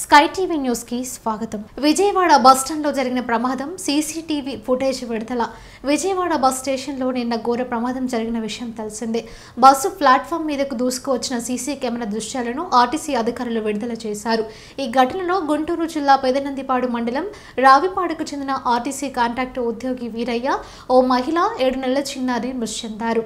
Sky TV న్యూస్కి స్వాగతం. Vijayawada bus జరిగిన ప్రమాదం సీసీటీవీ ఫుటేజ్ విడుదల. విజయవాడ బస్ స్టేషన్లో నిన్న ఘోర ప్రమాదం జరిగిన విషయం తెలిసిందే. బస్సు ప్లాట్ఫామ్ మీదకు దూసుకువచ్చిన సీసీ కెమెరా దృశ్యాలను ఆర్టీసీ అధికారులు విడుదల చేశారు. ఈ ఘటనలో గుంటూరు జిల్లా పెదనందిపాడు మండలం రావిపాడుకు చెందిన ఆర్టీసీ కాంట్రాక్టు ఉద్యోగి వీరయ్య ఓ మహిళ ఏడు నెలల చిన్నారి మృతి చెందారు.